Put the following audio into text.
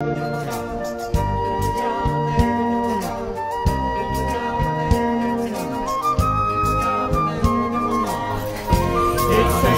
It's a.